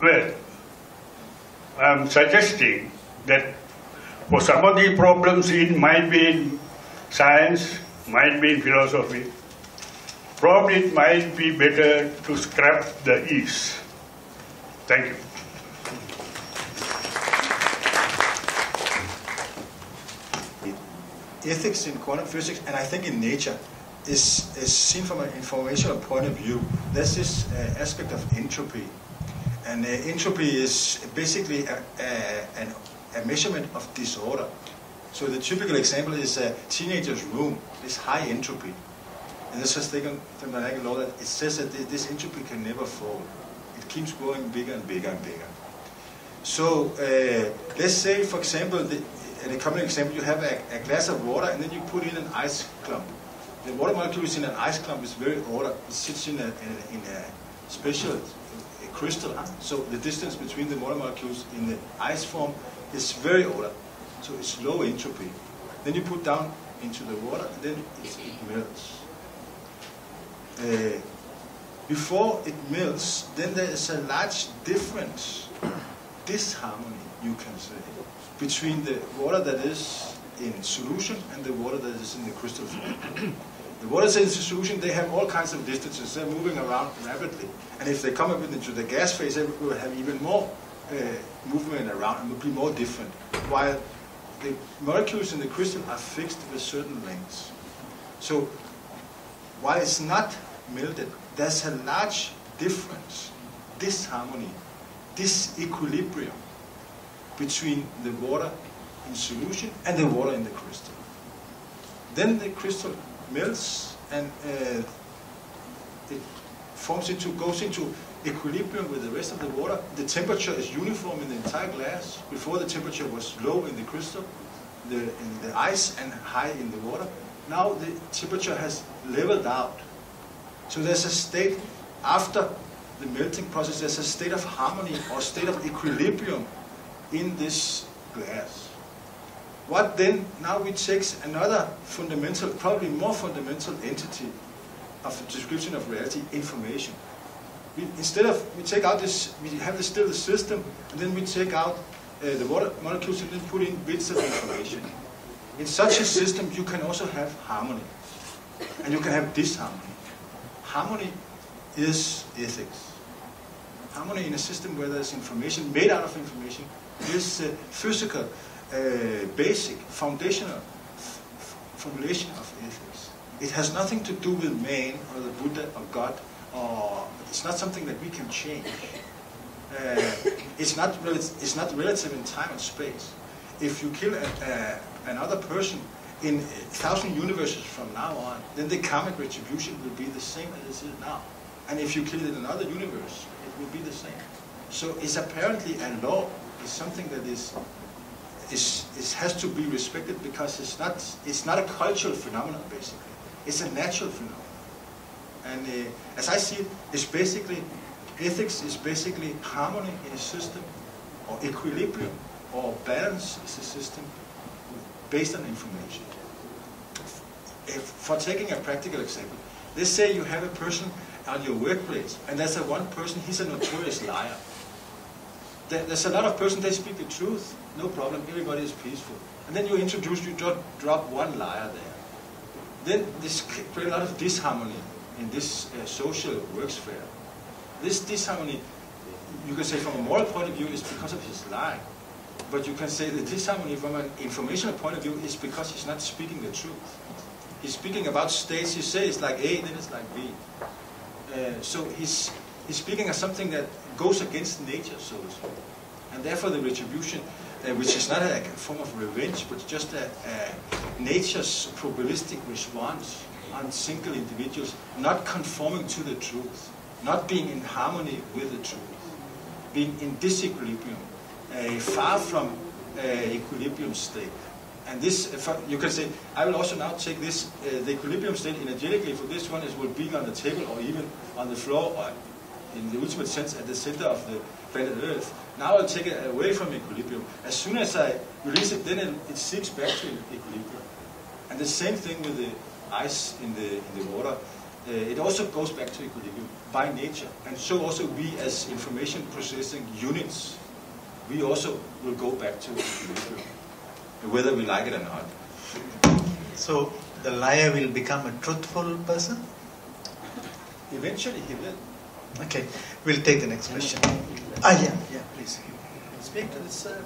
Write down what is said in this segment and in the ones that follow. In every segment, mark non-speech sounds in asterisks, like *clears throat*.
Well, I'm suggesting that for some of the problems it might be in science, might be in philosophy, probably it might be better to scrap the is. Thank you. Ethics in quantum physics, and I think in nature, is, is seen from an informational point of view. There's this uh, aspect of entropy. And uh, entropy is basically a, a, a measurement of disorder. So the typical example is a teenager's room, this high entropy. And this is taken law that it says that this entropy can never fall. It keeps growing bigger and bigger and bigger. So uh, let's say, for example, the, in a common example, you have a, a, glass of water and then you put in an ice clump. The water molecule is in an ice clump is very ordered. It sits in a, in a, in a special a crystal. So the distance between the water molecules in the ice form is very ordered. So it's low entropy. Then you put down into the water and then it, it melts. Uh, before it melts, then there is a large difference, disharmony, you can say, between the water that is in solution and the water that is in the crystal form. The water in solution, they have all kinds of distances. They're moving around rapidly. And if they come up into the gas phase, they will have even more uh, movement around and will be more different. While the molecules in the crystal are fixed with certain lengths. So while it's not melted, there's a large difference, disharmony, disequilibrium between the water in solution and the water in the crystal. Then the crystal melts and uh, it forms into, goes into equilibrium with the rest of the water. The temperature is uniform in the entire glass. Before the temperature was low in the crystal, the, in the ice and high in the water. Now the temperature has leveled out so there's a state, after the melting process, there's a state of harmony or state of equilibrium in this glass. What then, now we take another fundamental, probably more fundamental entity of the description of reality, information. We, instead of, we take out this, we have this, still the system, and then we take out uh, the water molecules and then put in bits of information. In such a system, you can also have harmony, and you can have disharmony harmony is ethics. Harmony in a system where there's information made out of information is uh, physical, basic, foundational formulation of ethics. It has nothing to do with man or the Buddha or God, or it's not something that we can change. Uh, it's not it's not relative in time and space. If you kill a, a, another person, in a thousand universes from now on, then the karmic retribution will be the same as it is now. And if you kill it in another universe, it will be the same. So it's apparently a law. It's something that is, is, is has to be respected because it's not, it's not a cultural phenomenon, basically. It's a natural phenomenon. And uh, as I see it, it's basically, ethics is basically harmony in a system, or equilibrium, or balance is a system based on information. If, for taking a practical example, let's say you have a person on your workplace, and there's a one person, he's a notorious liar. There's a lot of persons, they speak the truth, no problem, everybody is peaceful. And then you introduce, you drop one liar there. Then this creates a lot of disharmony in this uh, social work sphere. This disharmony, you can say from a moral point of view, is because of his lying. But you can say that disharmony from an informational point of view is because he's not speaking the truth. He's speaking about states, he says it's like A, then it's like B. Uh, so he's, he's speaking of something that goes against nature, so to speak. And therefore the retribution, uh, which is not a, form of revenge, but just a, a nature's probabilistic response on single individuals, not conforming to the truth, not being in harmony with the truth, being in disequilibrium, a far from equilibrium state. And this, you can say, I will also now take this, uh, the equilibrium state energetically for this one is will be on the table or even on the floor or in the ultimate sense at the center of the planet Earth. Now I'll take it away from equilibrium. As soon as I release it, then it, it sinks back to equilibrium. And the same thing with the ice in the, in the water. uh, it also goes back to equilibrium by nature. And so also we as information processing units, we also will go back to equilibrium, whether we like it or not. So the liar will become a truthful person? Eventually he will. Okay, we'll take the next question. Ah, yeah, yeah, please. Speak to this. Uh,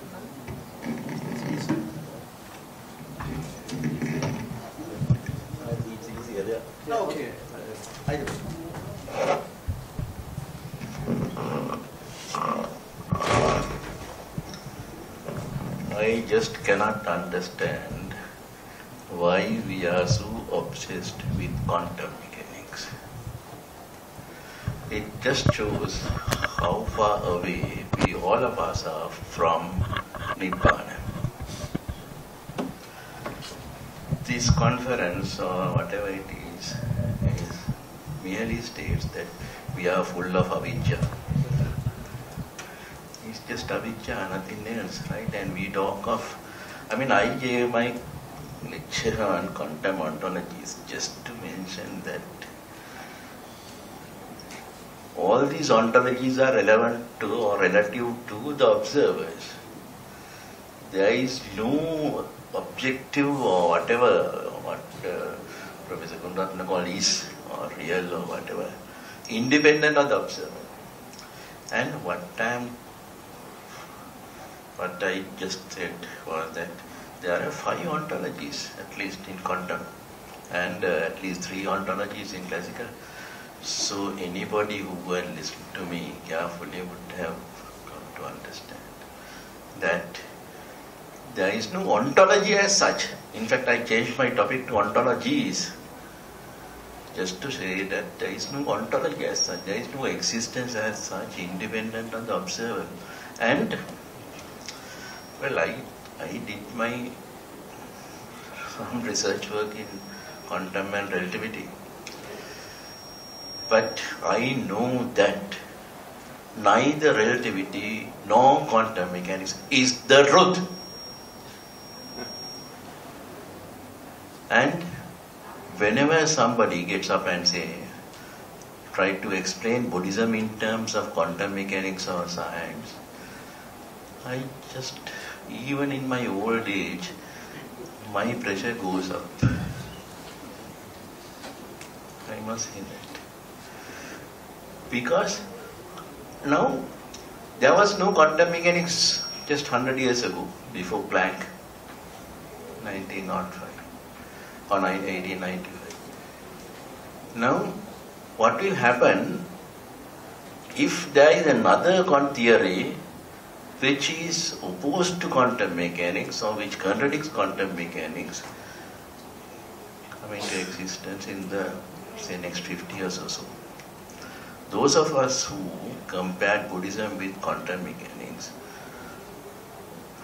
no, okay. I do. I just cannot understand why we are so obsessed with quantum mechanics. It just shows how far away we all of us are from Nibbana. This conference or whatever it is, is merely states that we are full of avijja. It's just avijja, nothing else, right? And we talk of, I mean, I gave my lecture on quantum ontologies just to mention that all these ontologies are relevant to or relative to the observers. There is no objective or whatever what uh, Professor Gunaratna called is or real or whatever, independent of the observer. And what I am what I just said was that there are five ontologies, at least in quantum, and uh, at least three ontologies in classical. So anybody who had listened to me carefully would have come to understand that there is no ontology as such. In fact, I changed my topic to ontologies just to say that there is no ontology as such, there is no existence as such independent of the observer. And well, I, I did my some research work in quantum and relativity. But I know that neither relativity nor quantum mechanics is the truth. And whenever somebody gets up and say, try to explain Buddhism in terms of quantum mechanics or science, I just, even in my old age, my pressure goes up. I must say that. Because now there was no quantum mechanics just 100 years ago, before Planck, 1905 or 1895. Now, what will happen if there is another con theory which is opposed to quantum mechanics or which contradicts quantum mechanics come into existence in the say next 50 years or so. Those of us who compared Buddhism with quantum mechanics,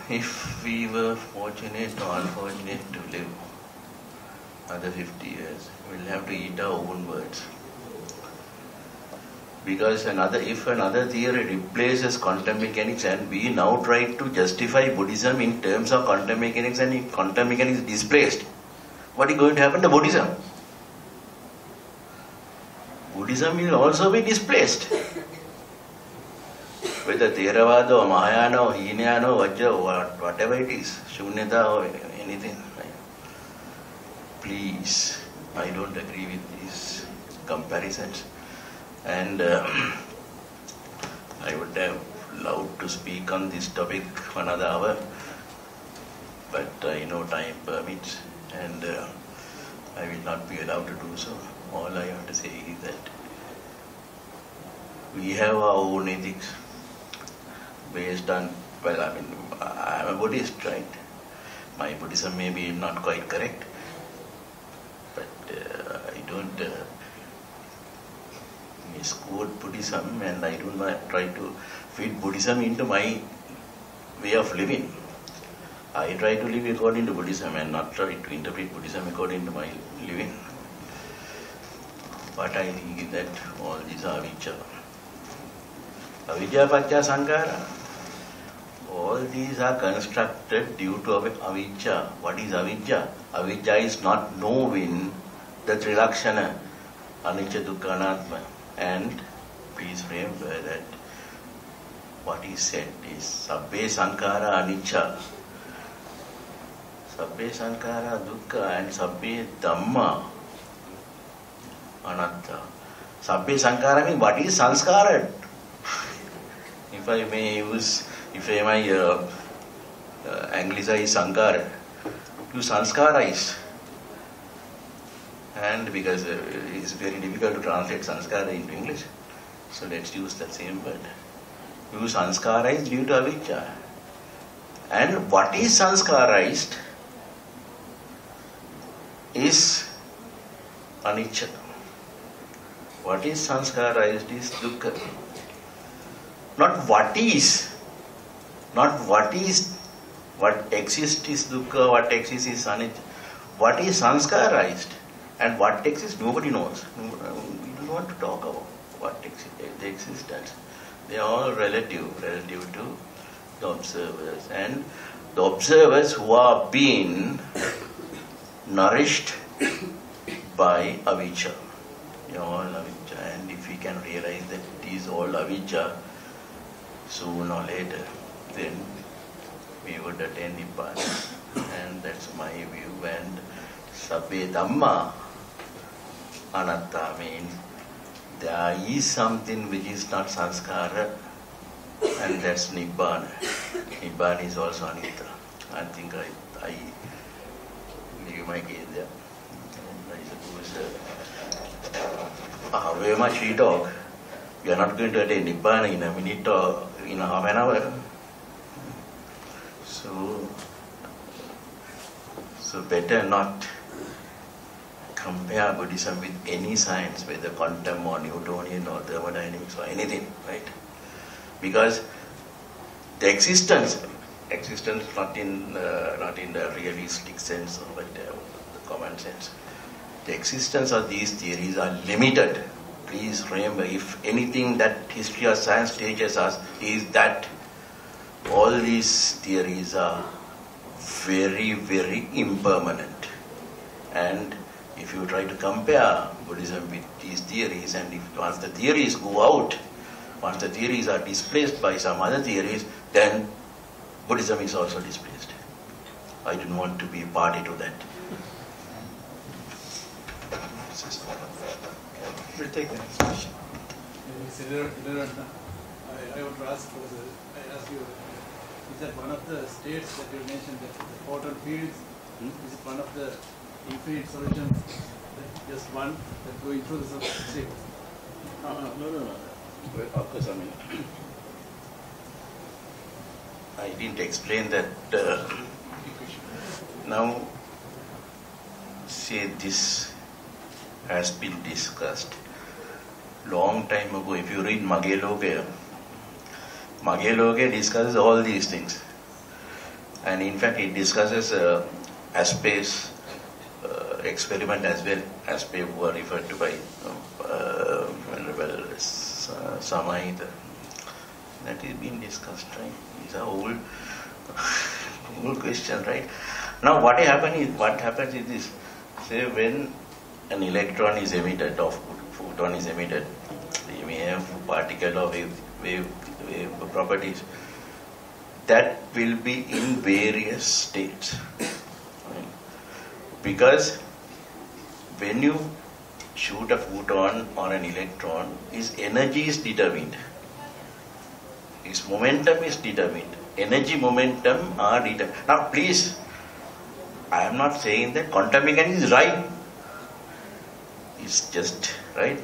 if we were fortunate or unfortunate to live another 50 years, we'll have to eat our own words. Because another, if another theory replaces quantum mechanics and we now try to justify Buddhism in terms of quantum mechanics and if quantum mechanics is displaced, what is going to happen to Buddhism? Buddhism will also be displaced. Whether Theravada or Mahayana or Hinayana or Vajra or whatever it is, Shunyata or anything. Please, I don't agree with these comparisons. And uh, *clears throat* I would have loved to speak on this topic another hour, but I know time permits and uh, I will not be allowed to do so. All I have to say is that we have our own ethics based on, well, I mean, I'm a Buddhist, right? My Buddhism may be not quite correct, but uh, I don't uh, misquote Buddhism and I do not try to fit Buddhism into my way of living. I try to live according to Buddhism and not try to interpret Buddhism according to my living. But I think that all these are avijja. Avijja pacha sankara. All these are constructed due to avijja. What is avijja? Avijja is not knowing the trilakshana, anicca, dukkha, anatma. And please remember that what he said is sabbe sankara anicca, sabbe sankara dukkha, and sabbe dhamma anatta. Sabbe sankara means what is sanskara? If I may use, if I may uh, uh, anglicize sankara, you sanskarize. And because uh, it's very difficult to translate sanskara into English, so let's use that same word. You sanskarize due to. And what is sanskarized is anicca. What is sanskarized is dukkha. Not what is, not what is, what exists is dukkha, what exists is anicca. What is sanskarized and what exists, nobody knows. We don't want to talk about what exists, the existence. They are all relative, relative to the observers. And the observers who are being nourished by avijja. They are all avijja. And if we can realize that it is all avijja, sooner or later, then we would attain Nibbana. And that's my view. And Sabbe Dhamma Anatta means there is something which is not sanskara and that's Nibbana. Nibbana is also Anatta. I think I, I leave my case there. And I suppose uh, however much we talk, we are not going to attain Nibbana in a minute or in half an hour. So, so better not compare Buddhism with any science, whether quantum or Newtonian or thermodynamics or anything, right? Because the existence, existence not in uh, not in the realistic sense, or but uh, the common sense, the existence of these theories are limited. Please remember, if anything that history or science teaches us is that all these theories are very, very impermanent. And if you try to compare Buddhism with these theories, and if once the theories go out, once the theories are displaced by some other theories, then Buddhism is also displaced. I don't want to be a party to that. We'll take the next question. I, I want to ask, for the- I ask you, is that one of the states that you mentioned, that the photon fields, is it one of the infinite solutions, that just one, that going through the state? Uh, no, no, no. Well, Of course, I mean, I didn't explain that. Uh, now, say this has been discussed long time ago. If you read Mageloge, Mageloge discusses all these things. And in fact, it discusses uh, Aspect's uh, experiment as well. Aspe were referred to by uh, Venerable Samaita. That is being discussed, right? These are old, *laughs* old question, right? Now, what happen is, what happens is this. Say when an electron is emitted or photon is emitted, particle or wave, wave, wave properties. That will be in various states. Because when you shoot a photon or an electron, its energy is determined. Its momentum is determined. Energy momentum are determined. Now, please, I am not saying that quantum mechanics is right. It's just right.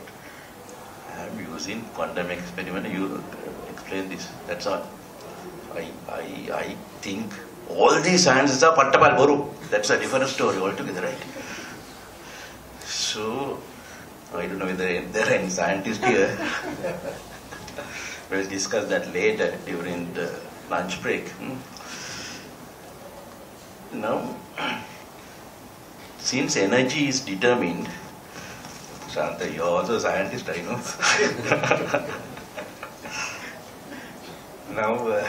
I am using quantum experiment. You explain this. That's all. I, I, I think all these sciences are Pattapal Baru. That's a different story altogether, right? So, I don't know whether there are any scientists here. we'll discuss that later during the lunch break. hmm? Now, since energy is determined, Shanta, you're also a scientist, I know. *laughs* now, uh,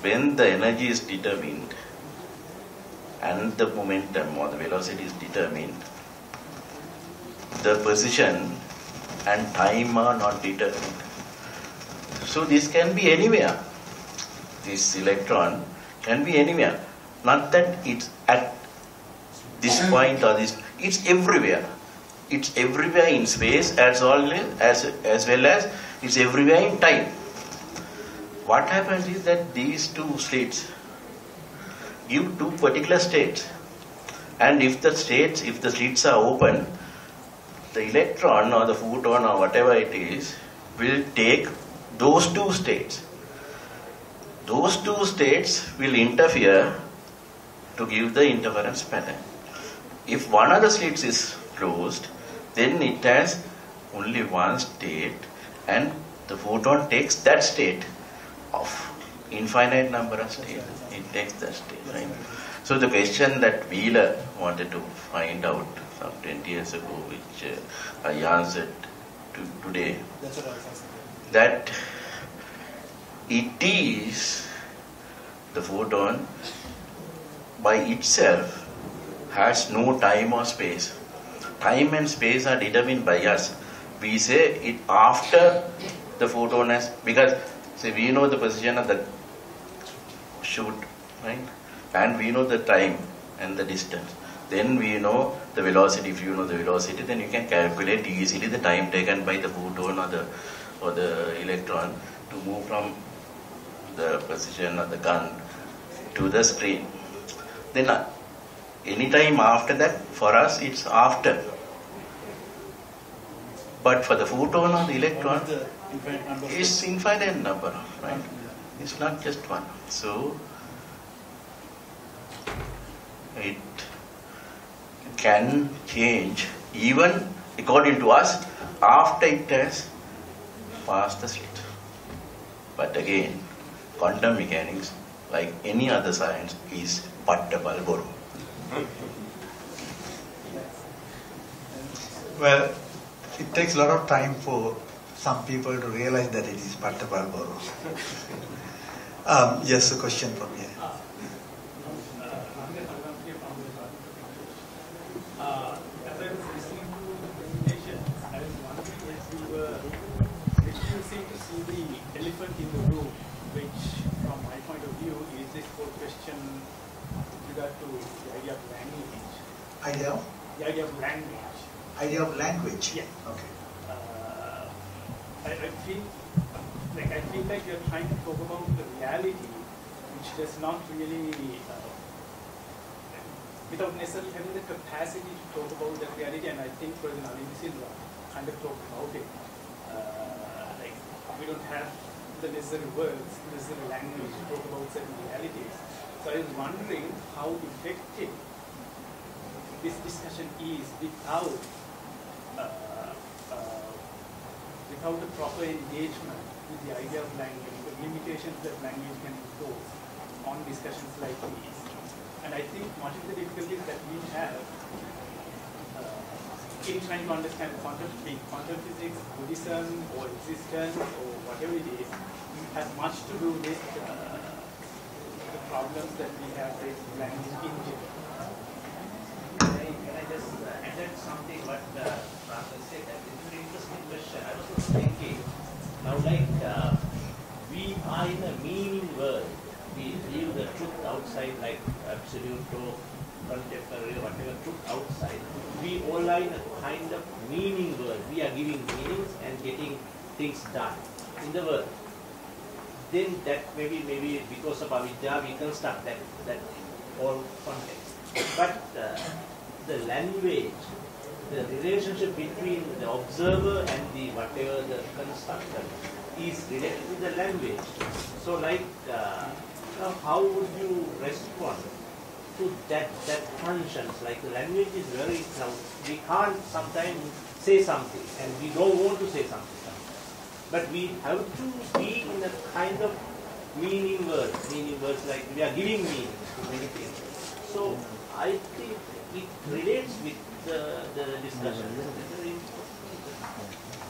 when the energy is determined and the momentum or the velocity is determined, the position and time are not determined. So this can be anywhere. This electron can be anywhere. Not that it's at this point or this, it's everywhere. It's everywhere in space as well as, as well as it's everywhere in time. What happens is that these two states give two particular states. And if the states, if the slits are open, the electron or the photon or whatever it is will take those two states. Those two states will interfere to give the interference pattern. If one of the slits is closed, then it has only one state and the photon takes that state of infinite number of states. It takes that state, right? So the question that Wheeler wanted to find out some 20 years ago, which uh, I answered to today, That's what I was asking. that it is the photon by itself has no time or space. Time and space are determined by us. We say it after the photon has, because say we know the position of the shoot, right? And we know the time and the distance. Then we know the velocity. If you know the velocity, then you can calculate easily the time taken by the photon or the or the electron to move from the position of the gun to the screen. Then uh, any time after that, for us it's after. But for the photon or the electron, the infinite it's infinite number, right? It's not just one. So it can change even according to us after it has passed the slit. But again, quantum mechanics, like any other science, is pattapal boru. Well, it takes a lot of time for some people to realize that it is Pattabalboro. um, yes, a question from here. Uh, of idea of. Idea of? The language. Idea of language? Yeah. Okay. Uh, I, I feel like I feel like you're trying to talk about the reality, which does not really, uh, without necessarily having the capacity to talk about that reality. And I think Professor Nalin de Silva kind of talked about it. Uh, like we don't have the necessary words, the necessary language to talk about certain realities. So I was wondering how effective this discussion is without without a proper engagement with the idea of language, the limitations that language can impose on discussions like these. And I think one of the difficulties that we have uh, in trying to understand quantum, physics, quantum physics, Buddhism, or existence, or whatever it is, has much to do with uh, the problems that we have with language in general. Can I, just uh, add something what uh, Rama said? That it's a very interesting question. I was just thinking, now like uh, we are in a meaning world. We leave the truth outside like absolute or contemporary or whatever truth outside. We all are in a kind of meaning world. We are giving meanings and getting things done in the world. Then that maybe maybe because of avidya we construct that that all context. But uh, the language, the relationship between the observer and the whatever the constructor is related to the language. So like, uh, how would you respond to that, that functions? Like the language is very, we can't sometimes say something and we don't want to say something. But we have to be in a kind of meaning words, meaning words like we are giving meaning to many things. So I think it relates with the, the discussion.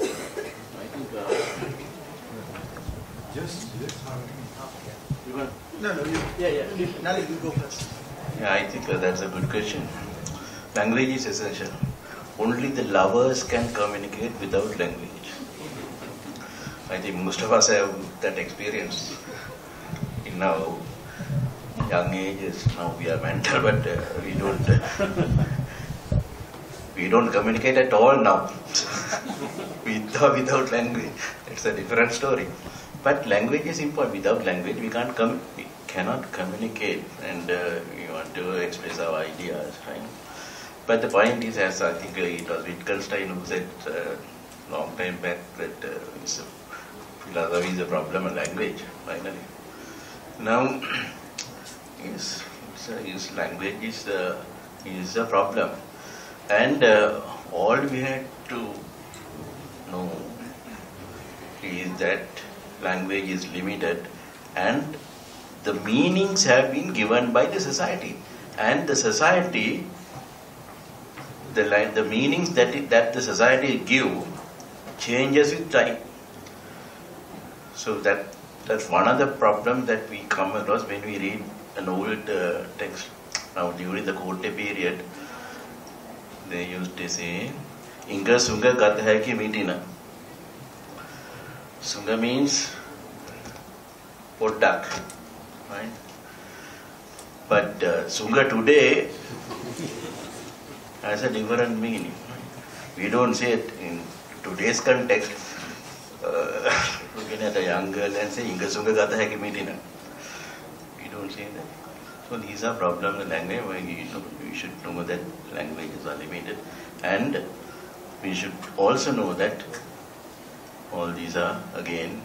I think uh, Yes, yes. you want No, no, you, Yeah, yeah. Nali, you go first. Yeah, I think uh, that's a good question. Language is essential. only the lovers can communicate without language. I think most of us have that experience in our young ages. Now we are mental, *laughs* but uh, we don't. Uh, we don't communicate at all now. with or without language, it's a different story. But language is important. Without language, we can't com- we cannot communicate, and uh, we want to express our ideas, right? But the point is, as I think uh, it was Wittgenstein who said uh, long time back that uh, it's a, philosophy is a problem of language, finally. Now, *clears throat* yes, it's a, is language is a, is a problem. And uh, all we had to know is that language is limited and the meanings have been given by the society. And the society the, the meanings that, it, that the society give changes with time. So that that's one of the problems that we come across when we read an old uh, text. Now during the Kotte period, they used to say, Inga Sunga Gathai ki mitina. Sunga means poddak, right? But uh, Sunga today has a different meaning. We don't say it in today's context, uh, looking at a young girl and say, Inga Sunga Gata Hai ki Mitina. We don't say that. So these are problems in language where you, know, we should know that languages are limited. And we should also know that all these are again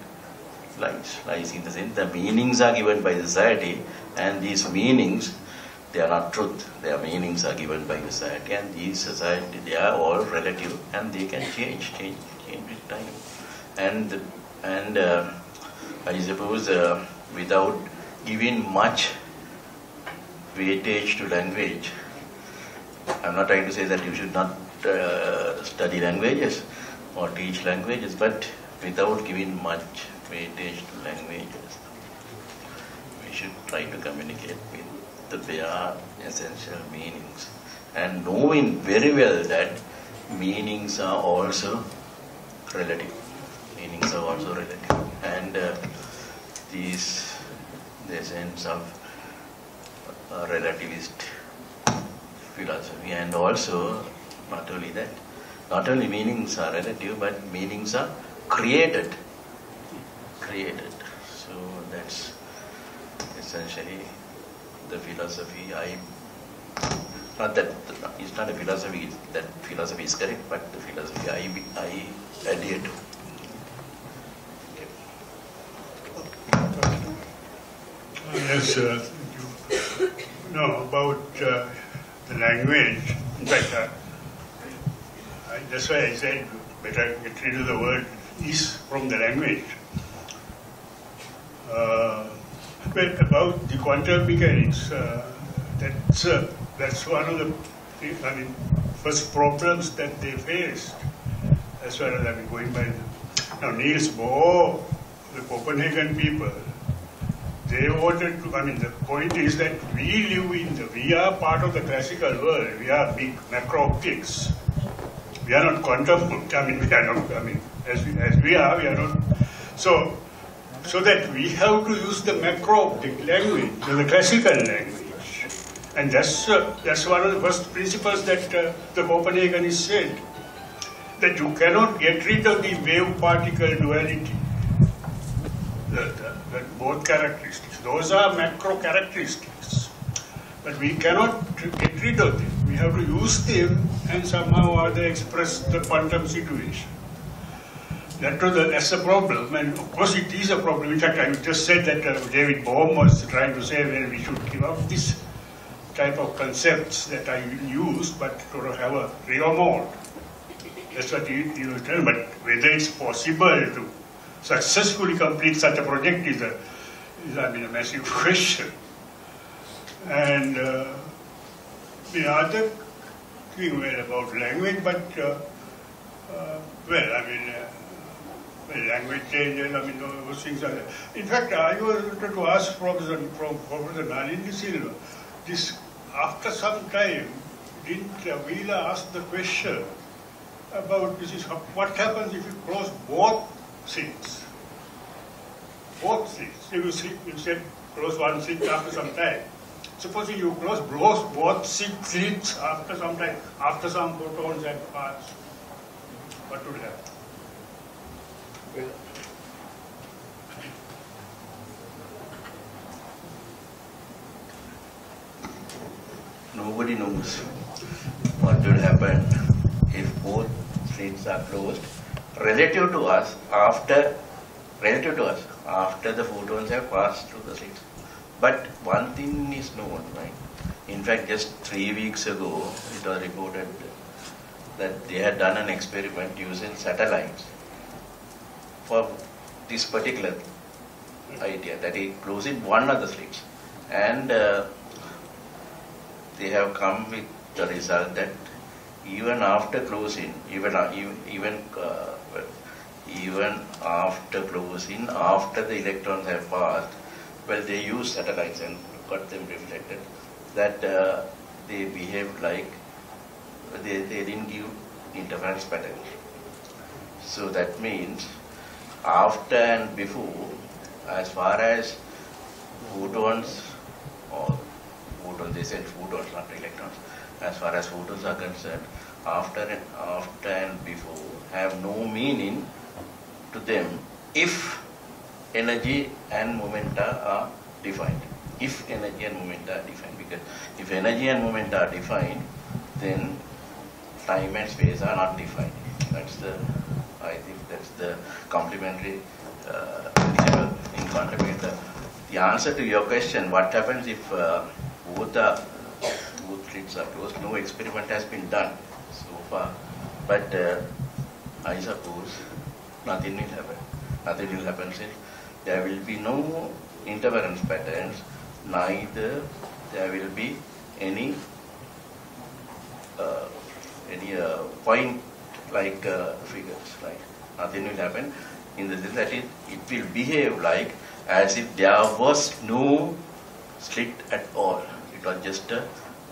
lies. Lies in the sense the meanings are given by society and these meanings they are not truth. Their meanings are given by society, and these society they are all relative, and they can change, change, change with time. And and uh, I suppose uh, without giving much weightage to language, I'm not trying to say that you should not uh, study languages or teach languages, but without giving much weightage to languages, we should try to communicate with the bare essential meanings and knowing very well that meanings are also relative. Meanings are also relative. And uh, these, the sense of relativist philosophy and also not only that, not only meanings are relative but meanings are created. Created. So that's essentially the philosophy I not that it's not a philosophy that philosophy is correct, but the philosophy I I adhere to. Yes, uh, No, about uh, the language. In fact, uh, I, that's why I said better get rid of the word is from the language. Uh, but about the quantum mechanics, uh, that's, uh, that's one of the I mean, first problems that they faced, as far as I mean, going by. The, now, Niels Bohr, the Copenhagen people, they wanted to, I mean, the point is that we live in the, we are part of the classical world. We are big macro optics. We are not quantum, I mean, we are not, I mean, as we, as we are, we are not. So, so that we have to use the macro optic language, the classical language. And that's, uh, that's one of the first principles that uh, the Copenhagenists said, that you cannot get rid of the wave-particle duality, the both characteristics. Those are macro characteristics. But we cannot get rid of them. We have to use them and somehow or other express the quantum situation. That was the, that's a problem, and of course it is a problem. In fact, I just said that uh, David Bohm was trying to say well, we should give up this type of concepts that I use, but of have a real mode. That's what you, tell. But whether it's possible to successfully complete such a project is a, is, I mean, a massive *laughs* question. And uh, the other thing well about language, but uh, uh, well, I mean. Uh, well, language changes, I mean, those things are there. In fact, I was to ask Professor, from Professor Nalin de Silva, this, after some time, didn't Wheeler ask the question about this is what happens if you close both slits. Both slits. If you, see, you said close one slit after some time. Supposing you close both, both slit- slits after some time, after some photons have passed, what would happen? Nobody knows what will happen if both slits are closed. Relative to us, after relative to us, after the photons have passed through the slit. But one thing is known, right? In fact, just three weeks ago, it was reported that they had done an experiment using satellites for this particular idea, that it closing one of the slits. And uh, they have come with the result that even after closing, even uh, even even, uh, even after closing, after the electrons have passed, well, they use satellites and got them reflected. That uh, they behaved like they, they didn't give interference pattern. So that means after and before, as far as photons or photons, they said photons, not electrons. As far as photons are concerned, after and after and before have no meaning to them if energy and momenta are defined. If energy and momenta are defined, because if energy and momenta are defined, then time and space are not defined. That's the, I think that's the complementary uh, in mechanics. The answer to your question, what happens if uh, both the both slits are closed? No experiment has been done so far, but uh, I suppose nothing will happen. Nothing will happen since there will be no interference patterns, neither there will be any uh, any uh, point like uh, figures, right? Nothing will happen in the sense that it, it will behave like as if there was no slit at all. It was just a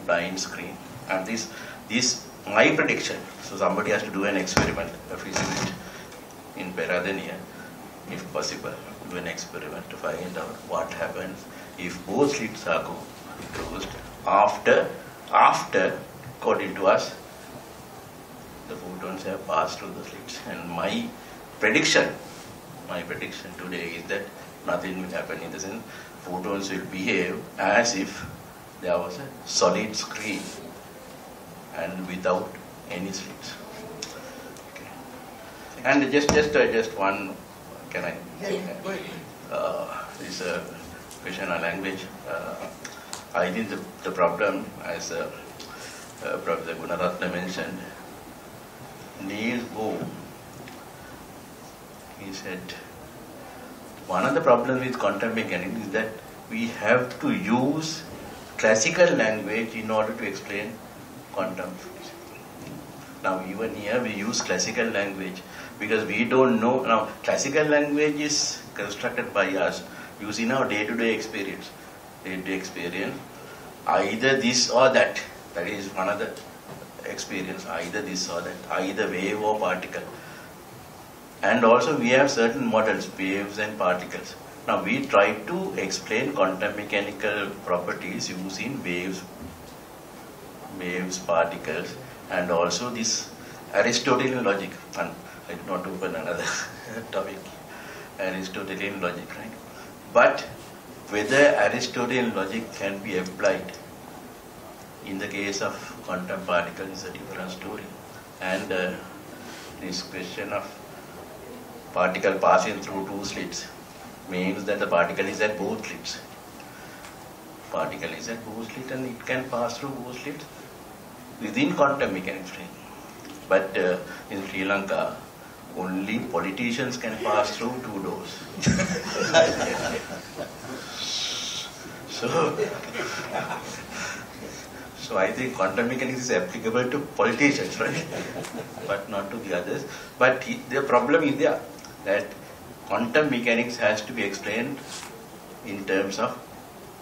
blind screen. And this, this my prediction. So somebody has to do an experiment, a physicist in Peradeniya, if possible, do an experiment to find out what happens if both slits are closed after, after, according to us, the photons have passed through the slits. And my prediction, my prediction today is that nothing will happen in the sense photons will behave as if there was a solid screen and without any slits. And just just uh, just one, can I? Uh, this uh, question on language. Uh, I think the, the problem, as uh, uh, Professor Gunaratna mentioned, Niels Bohr, he said, one of the problems with quantum mechanics is that we have to use classical language in order to explain quantum physics. Now, even here we use classical language because we don't know. Now, classical language is constructed by us using our day to day experience. Day to day experience, either this or that. That is one of the experience, either this or that, either wave or particle. And also we have certain models, waves and particles. Now we try to explain quantum mechanical properties using waves, waves, particles, and also this Aristotelian logic. I did not open another *laughs* topic, Aristotelian logic, right? But whether Aristotelian logic can be applied in the case of quantum particles is a different story. And uh, this question of particle passing through two slits means that the particle is at both slits. Particle is at both slits and it can pass through both slits within quantum mechanics. But uh, in Sri Lanka, only politicians can pass through two doors. *laughs* so, so I think quantum mechanics is applicable to politicians, right? but not to the others. But he, the problem is there that quantum mechanics has to be explained in terms of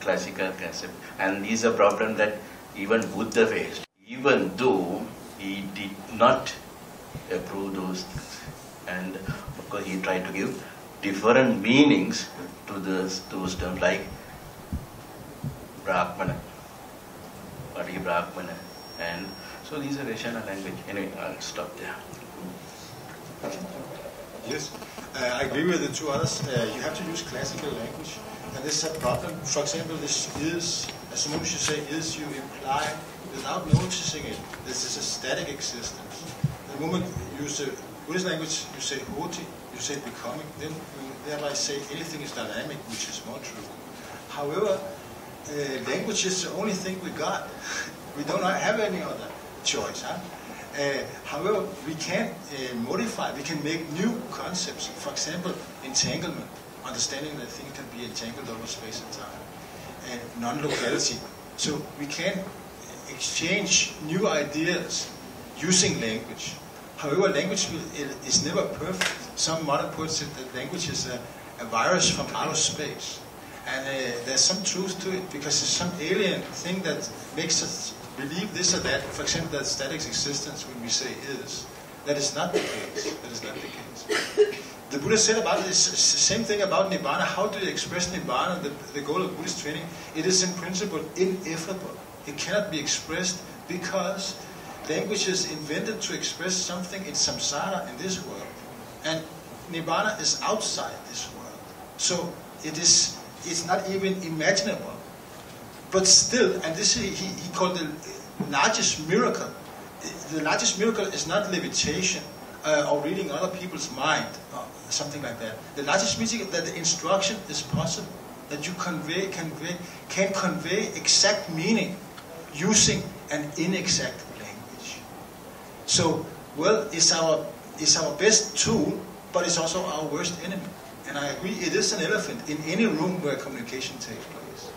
classical concept. And this is a problem that even Buddha faced. Even though he did not approve those things. And of course, he tried to give different meanings to those, those terms like Brahmana, Pari Brahmana, and so these are Russian language. Anyway, I'll stop there. Yes, uh, I agree with the two others. Uh, you have to use classical language, and this is a problem. For example, this is, as soon as you say is, you imply, without noticing it, this is a static existence. The moment you use the Buddhist language, you say hoti, you say becoming, then you thereby say anything is dynamic, which is more true. However, uh, language is the only thing we got. *laughs* we do not have any other choice. Huh? Uh, however, we can uh, modify, we can make new concepts. For example, entanglement, understanding that things can be entangled over space and time, and non-locality. So we can exchange new ideas using language. However, language is never perfect. Some modern poets said that language is a, a virus from outer space. And uh, there's some truth to it because it's some alien thing that makes us believe this or that. For example, that static existence when we say is. That is not the case. That is not the case. The Buddha said about this same thing about Nibbana. How do you express Nibbana, the, the goal of Buddhist training? It is in principle ineffable. It cannot be expressed because language is invented to express something in samsara in this world. And Nibbana is outside this world. So it is it's not even imaginable. But still, and this is, he, he called the largest miracle. The largest miracle is not levitation uh, or reading other people's mind or something like that. The largest miracle that the instruction is possible, that you convey, convey, can convey exact meaning using an inexact. So, well, it's our, it's our best tool, but it's also our worst enemy. And I agree, it is an elephant in any room where communication takes place.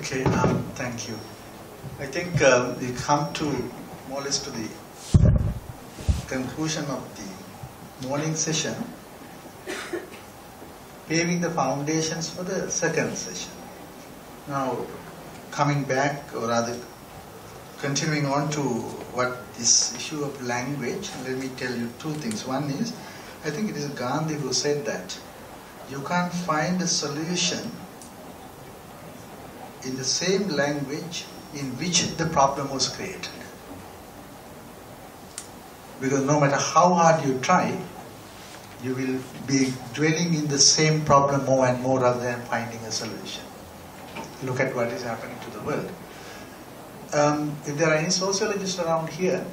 Okay, um, thank you. I think um, we come to more or less to the conclusion of the morning session, *coughs* paving the foundations for the second session. Now, coming back, or rather continuing on to what this issue of language, let me tell you two things. One is, I think it is Gandhi who said that you can't find a solution in the same language in which the problem was created. Because no matter how hard you try, you will be dwelling in the same problem more and more rather than finding a solution. Look at what is happening to the world. Um, if there are any sociologists around here,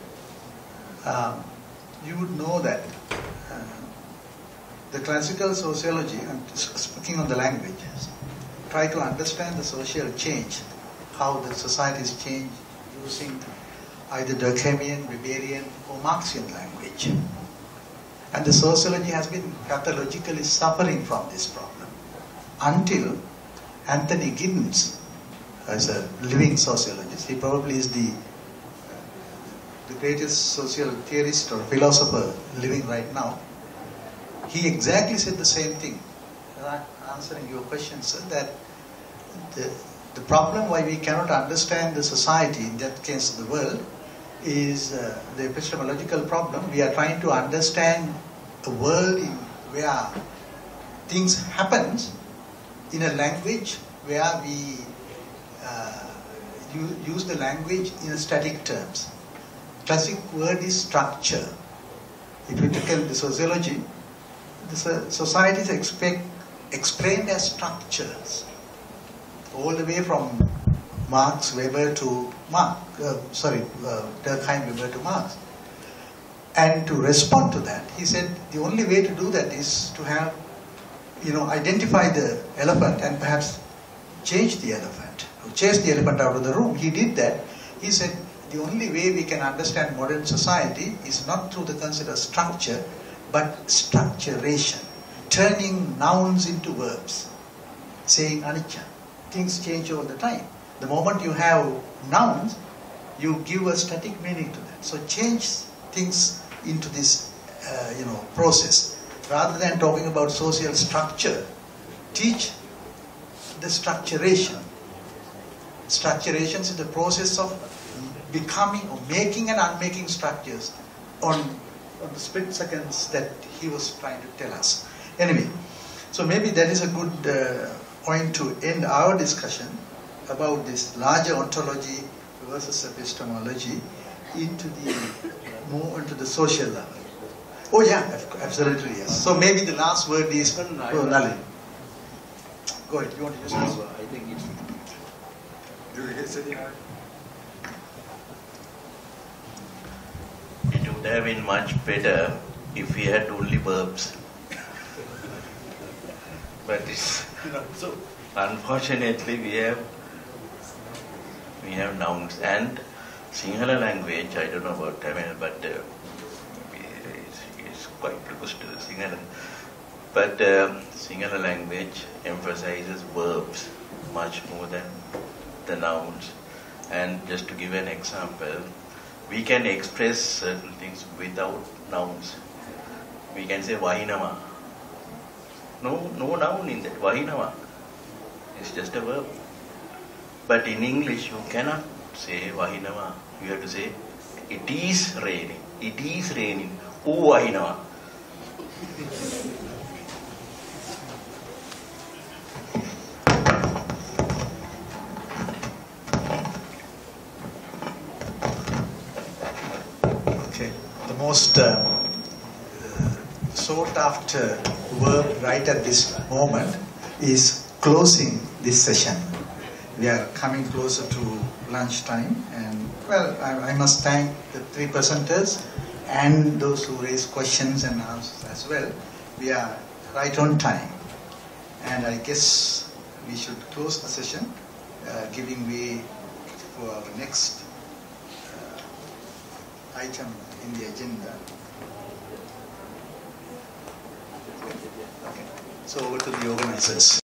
um, you would know that uh, the classical sociology, I'm speaking on the languages, try to understand the social change, how the societies change using either Durkheimian, Weberian, or Marxian language. And the sociology has been pathologically suffering from this problem until Anthony Giddens, as a living sociologist, he probably is the the greatest social theorist or philosopher living right now. He exactly said the same thing answering your question, sir, that the, the problem why we cannot understand the society, in that case the world, is uh, the epistemological problem. We are trying to understand a world in where things happen in a language where we uh, use the language in static terms. Classic word is structure. If you at the sociology, the societies expect explained as structures, all the way from Marx, Weber to Marx, uh, sorry, uh, Durkheim, Weber to Marx. And to respond to that, he said the only way to do that is to have, you know, identify the elephant and perhaps change the elephant, chase the elephant out of the room. He did that. He said the only way we can understand modern society is not through the concept of structure, but structuration turning nouns into verbs, saying anicca. Things change all the time. The moment you have nouns, you give a static meaning to that. So change things into this, uh, you know, process. Rather than talking about social structure, teach the structuration. structuration is the process of becoming or making and unmaking structures on, on the split seconds that he was trying to tell us. Anyway, so maybe that is a good uh, point to end our discussion about this larger ontology versus epistemology into the more into the social level. Oh yeah, absolutely yes. So maybe the last word is No, no, I- oh, Nalin. Go ahead. You want to use this? I think it's. It would have been much better if we had only verbs. but it's, So, unfortunately we have we have nouns and Sinhala language, I don't know about Tamil, but uh, it's, it's quite close to Sinhala. But uh, Sinhala language emphasizes verbs much more than the nouns. And just to give an example, we can express certain things without nouns. We can say Vahinama. No, no noun in that. Vahinama. It's just a verb. But in English, you cannot say Vahinama. You have to say, it is raining. It is raining. Oh, Vahinama. Okay. The most uh, sought after verb right at this moment is closing this session. We are coming closer to lunchtime, and well, I, I must thank the three presenters and those who raise questions and answers as well. We are right on time, and I guess we should close the session, uh, giving way for our next uh, item in the agenda. Okay. So over to the organizers.